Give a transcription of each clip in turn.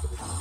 Oh.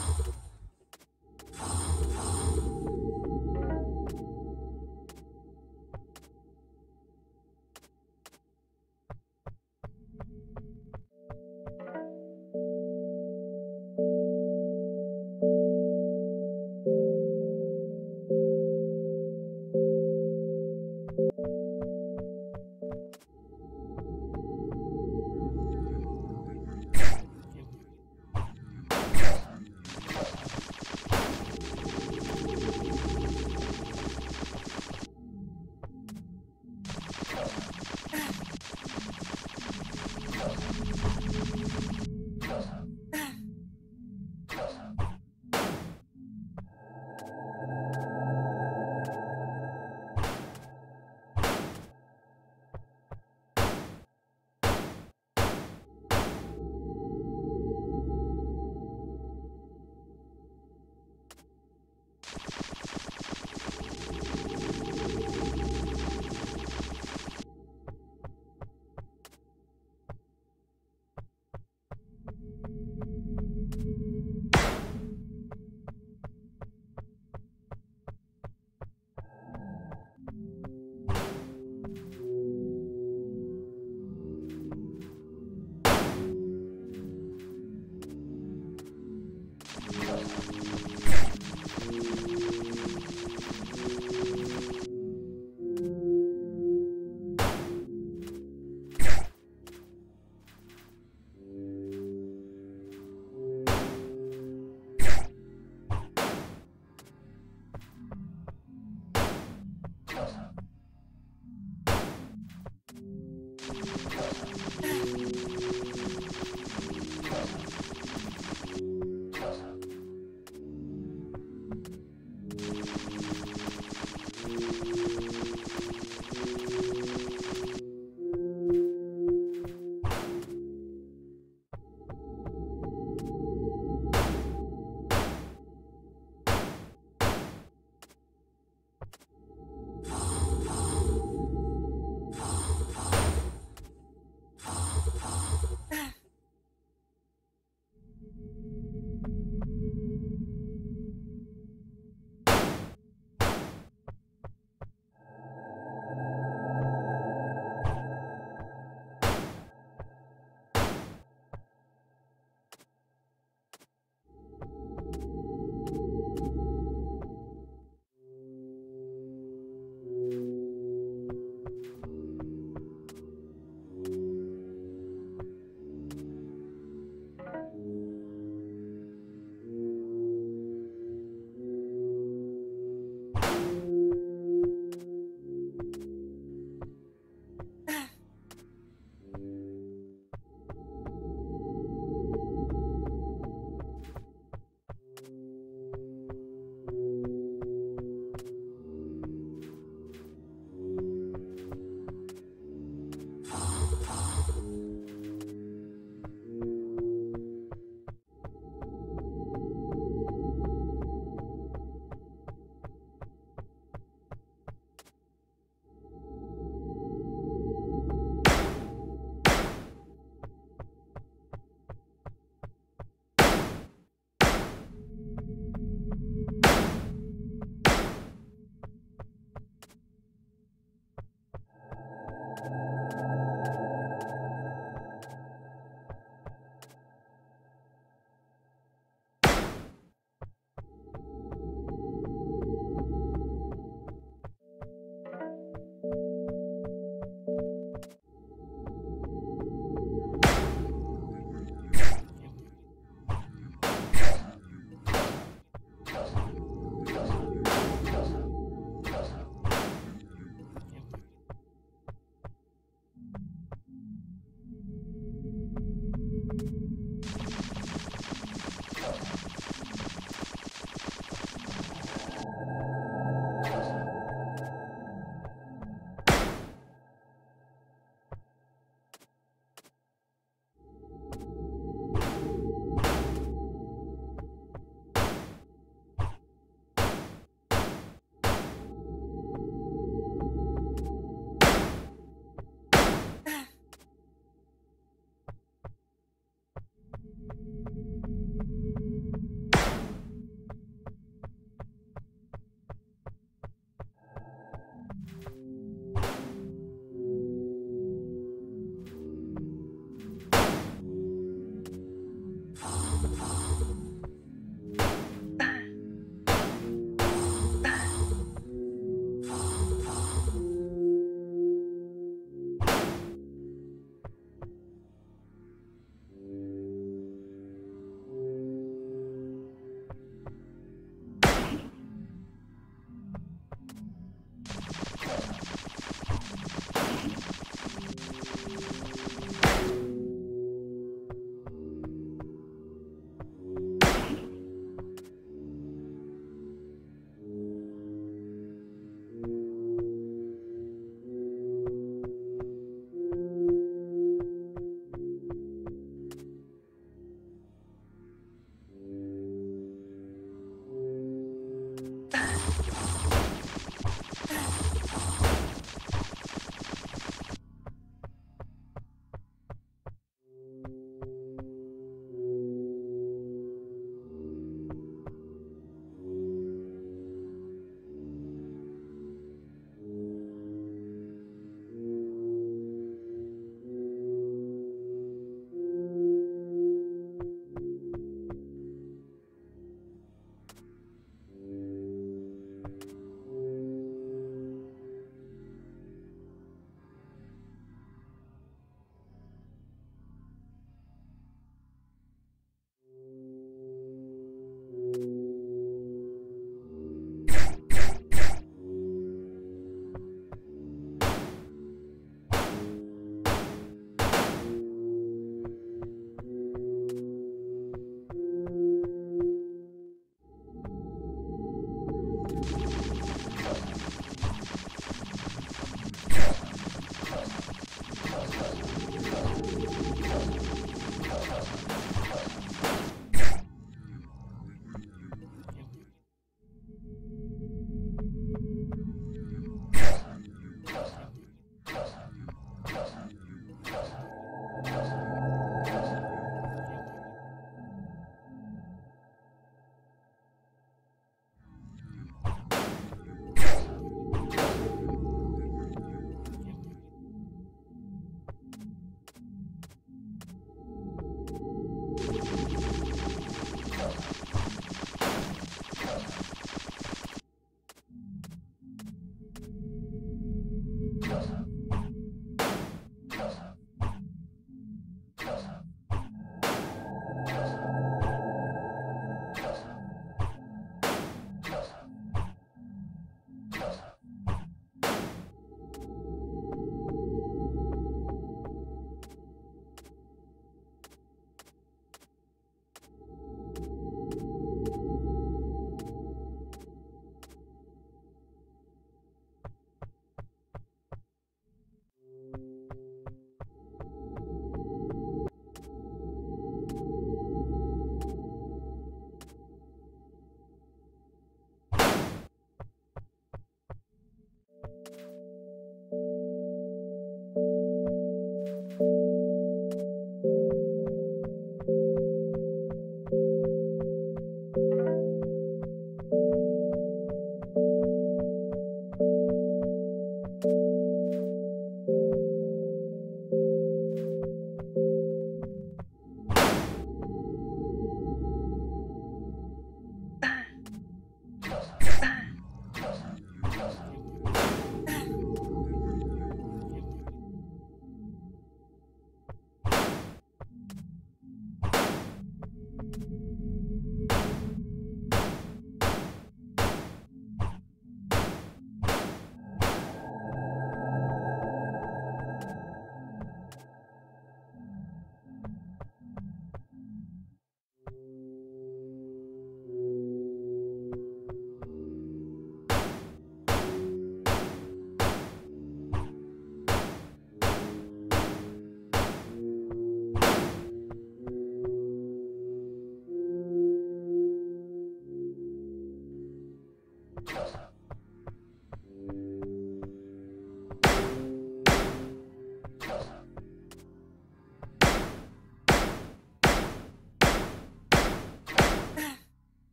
行きます。